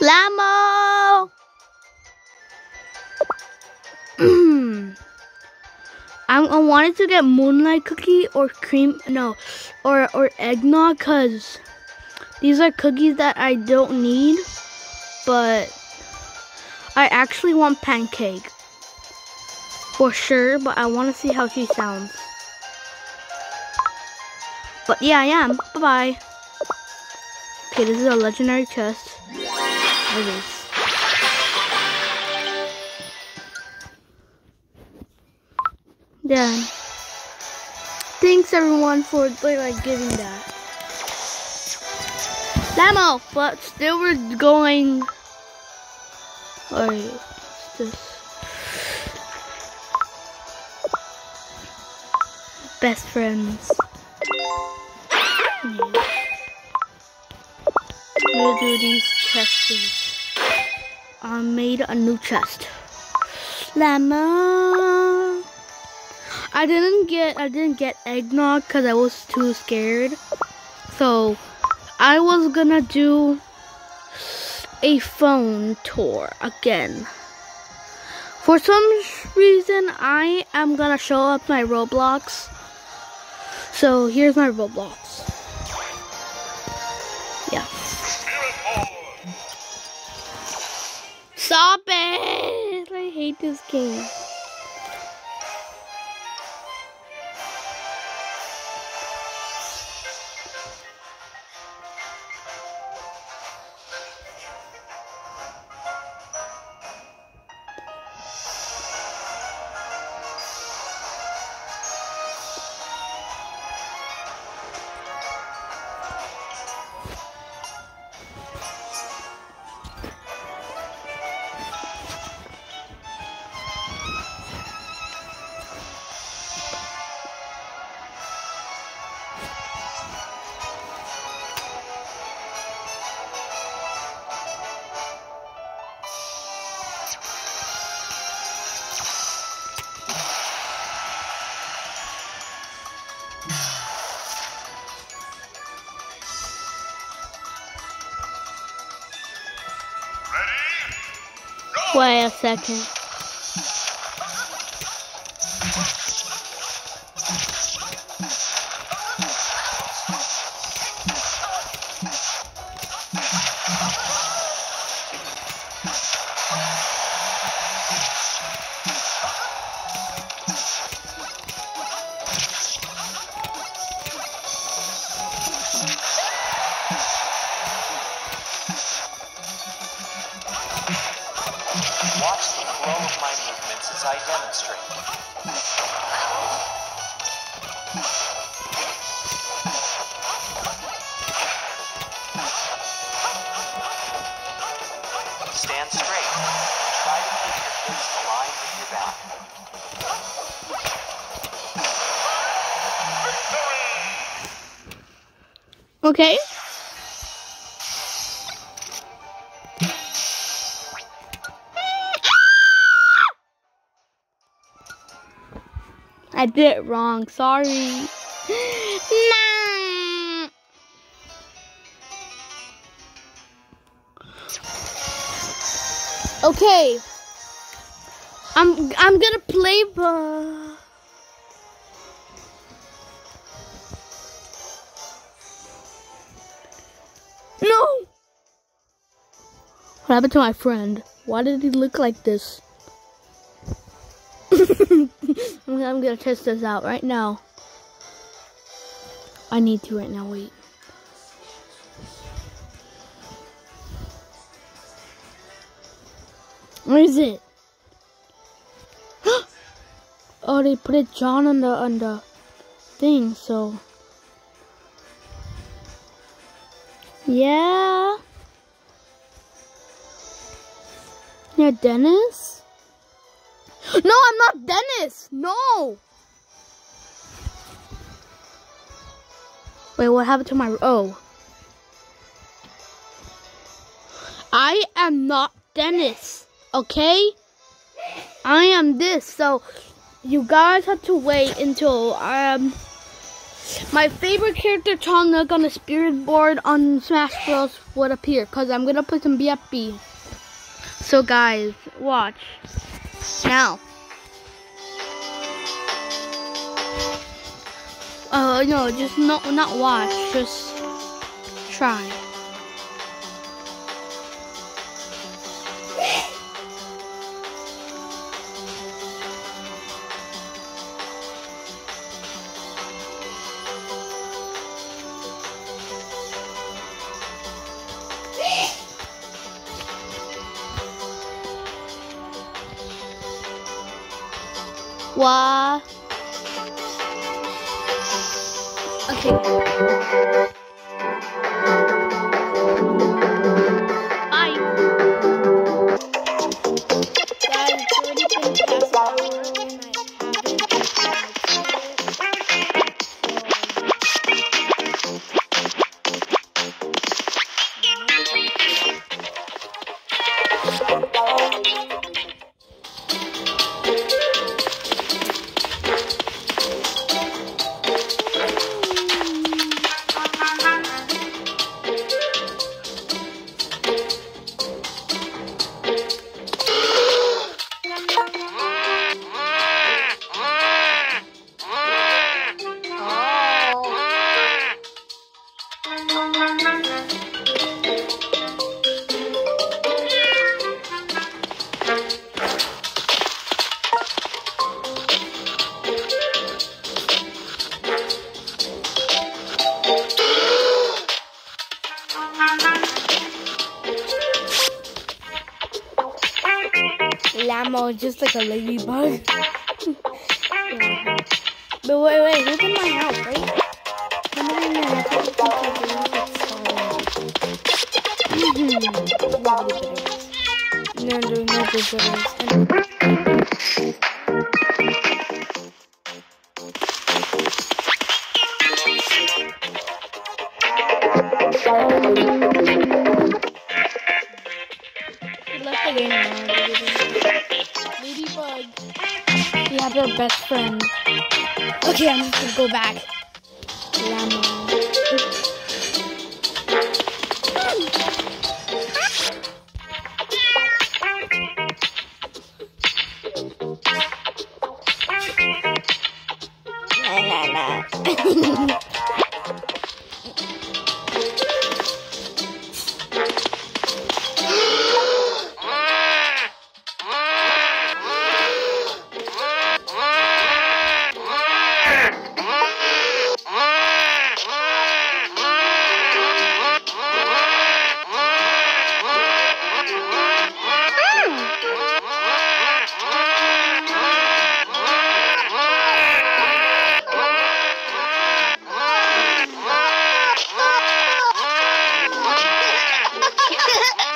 Lamo! I wanted to get moonlight cookie or cream, no, or, or eggnog because these are cookies that I don't need, but I actually want pancake for sure, but I want to see how she sounds. But yeah, I am. Bye-bye. Okay, this is a legendary chest. Is. Yeah. Thanks everyone for like giving that. Lamo, but still we're going. Wait, what's this? Best friends. Yeah. We'll do these chests. I made a new chest. Lemon. I didn't get I didn't get eggnog because I was too scared. So I was gonna do a phone tour again. For some reason, I am gonna show up my Roblox. So here's my Roblox. Yeah. Stop it! I hate this game. Wait a second. As I demonstrate. Stand straight. Try to keep your hips aligned with your back. Okay. I did it wrong. Sorry. Okay. I'm I'm gonna play but No. What happened to my friend? Why did he look like this? I'm gonna test this out right now. I need to right now. Wait. Where is it? oh, they put it John on the on the thing. So yeah, yeah, Dennis. No, I'm not Dennis. No. Wait, what happened to my oh? I am not Dennis. Okay? I am this. So you guys have to wait until um My favorite character, Nook, on the spirit board on Smash Bros. would appear because I'm gonna put some BFB. So guys, watch now. Uh, no, just not not watch, just try. Wah. Okay. Llamo just like a ladybug. but wait, wait, who's in my house, right? Somebody in my house. No, no, no visitors. He left the game now. We our best friend. Okay, I'm just gonna go back. Llama.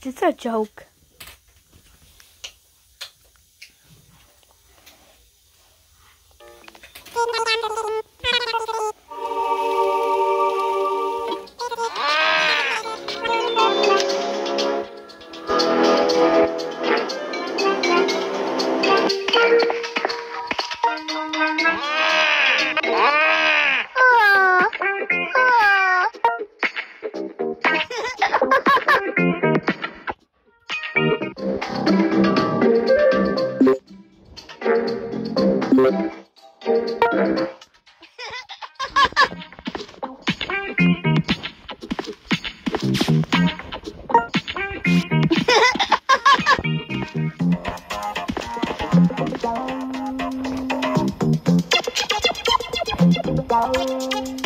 This a joke? Thank you.